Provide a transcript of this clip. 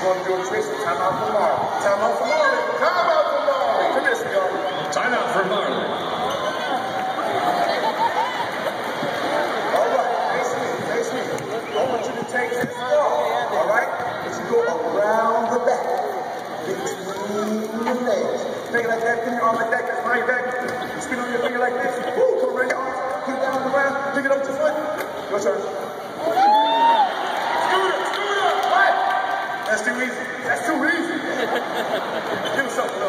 Going to do a. Time out for Marley. Time out for Marley. Time out for Marley. Come here, sweetheart. Time out for Marley. All right, face me, face me. I want you to take this ball, all right? But you go around the back, between the legs. Make it like that, put your arm like that, that's your back. Spin on your finger like this. Woo, come around your arm, put it down on the ground, pick it up your foot. Your turn. That's too easy. Give me something